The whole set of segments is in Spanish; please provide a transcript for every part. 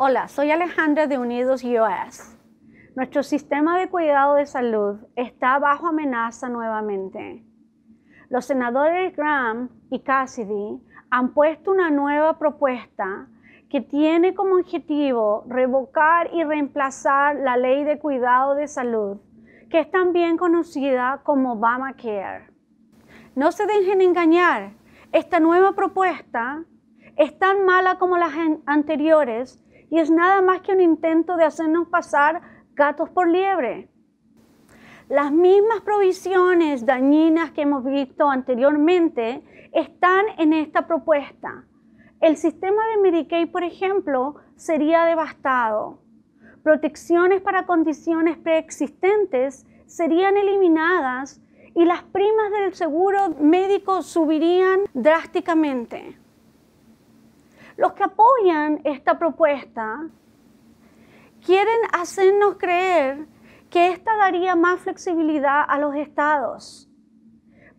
Hola, soy Alejandra de Unidos US. Nuestro sistema de cuidado de salud está bajo amenaza nuevamente. Los senadores Graham y Cassidy han puesto una nueva propuesta que tiene como objetivo revocar y reemplazar la ley de cuidado de salud, que es también conocida como Obamacare. No se dejen engañar, esta nueva propuesta es tan mala como las anteriores y es nada más que un intento de hacernos pasar gatos por liebre. Las mismas provisiones dañinas que hemos visto anteriormente están en esta propuesta. El sistema de Medicaid, por ejemplo, sería devastado. Protecciones para condiciones preexistentes serían eliminadas y las primas del seguro médico subirían drásticamente. Los que apoyan esta propuesta quieren hacernos creer que esta daría más flexibilidad a los estados.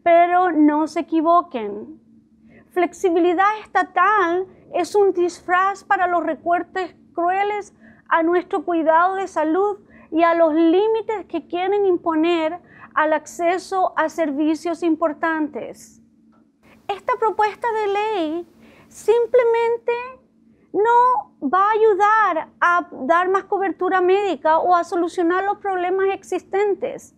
Pero no se equivoquen. Flexibilidad estatal es un disfraz para los recortes crueles a nuestro cuidado de salud y a los límites que quieren imponer al acceso a servicios importantes. Esta propuesta de ley va a ayudar a dar más cobertura médica o a solucionar los problemas existentes.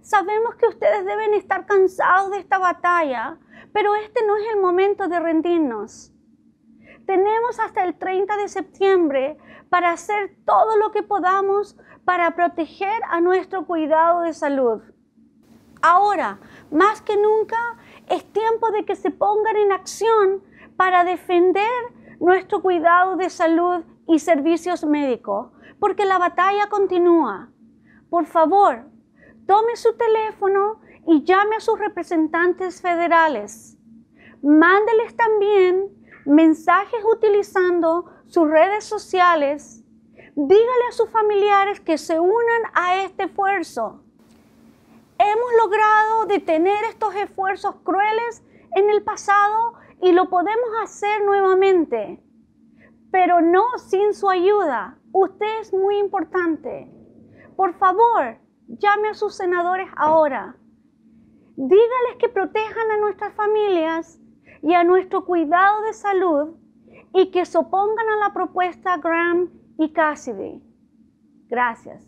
Sabemos que ustedes deben estar cansados de esta batalla, pero este no es el momento de rendirnos. Tenemos hasta el 30 de septiembre para hacer todo lo que podamos para proteger a nuestro cuidado de salud. Ahora, más que nunca, es tiempo de que se pongan en acción para defender nuestro cuidado de salud y servicios médicos, porque la batalla continúa. Por favor, tome su teléfono y llame a sus representantes federales. Mándeles también mensajes utilizando sus redes sociales. Dígale a sus familiares que se unan a este esfuerzo. Hemos logrado detener estos esfuerzos crueles en el pasado y lo podemos hacer nuevamente, pero no sin su ayuda. Usted es muy importante. Por favor, llame a sus senadores ahora. Dígales que protejan a nuestras familias y a nuestro cuidado de salud y que se opongan a la propuesta Graham y Cassidy. Gracias.